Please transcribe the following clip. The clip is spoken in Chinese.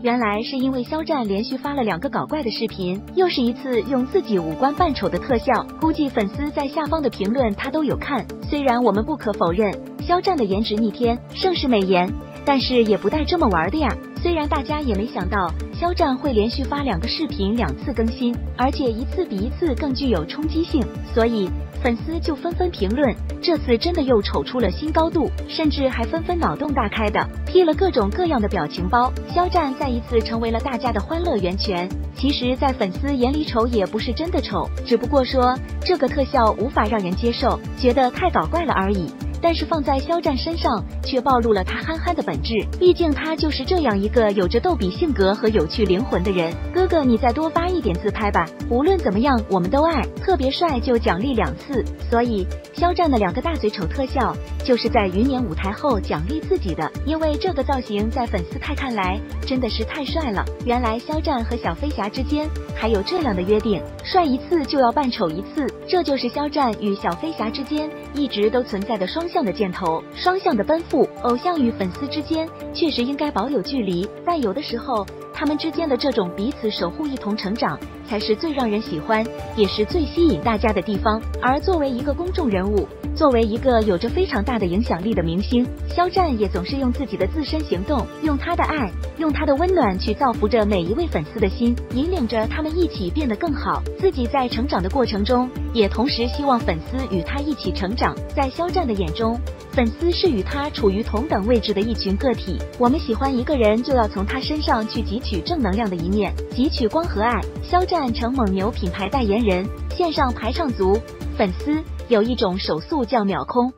原来是因为肖战连续发了两个搞怪的视频，又是一次用自己五官扮丑的特效。估计粉丝在下方的评论他都有看。虽然我们不可否认肖战的颜值逆天，盛世美颜，但是也不带这么玩的呀。虽然大家也没想到肖战会连续发两个视频，两次更新，而且一次比一次更具有冲击性，所以粉丝就纷纷评论，这次真的又丑出了新高度，甚至还纷纷脑洞大开的 P 了各种各样的表情包。肖战再一次成为了大家的欢乐源泉。其实，在粉丝眼里丑也不是真的丑，只不过说这个特效无法让人接受，觉得太搞怪了而已。但是放在肖战身上，却暴露了他憨憨的本质。毕竟他就是这样一个有着逗比性格和有趣灵魂的人。哥哥，你再多发一点自拍吧。无论怎么样，我们都爱。特别帅就奖励两次。所以肖战的两个大嘴丑特效，就是在云年舞台后奖励自己的。因为这个造型在粉丝派看来真的是太帅了。原来肖战和小飞侠之间还有这样的约定，帅一次就要扮丑一次。这就是肖战与小飞侠之间一直都存在的双。向的箭头，双向的奔赴。偶像与粉丝之间确实应该保有距离，但有的时候，他们之间的这种彼此守护、一同成长，才是最让人喜欢，也是最吸引大家的地方。而作为一个公众人物，作为一个有着非常大的影响力的明星，肖战也总是用自己的自身行动，用他的爱，用他的温暖去造福着每一位粉丝的心，引领着他们一起变得更好。自己在成长的过程中。也同时希望粉丝与他一起成长。在肖战的眼中，粉丝是与他处于同等位置的一群个体。我们喜欢一个人，就要从他身上去汲取正能量的一面，汲取光和爱。肖战成蒙牛品牌代言人，线上排唱族，粉丝有一种手速叫秒空。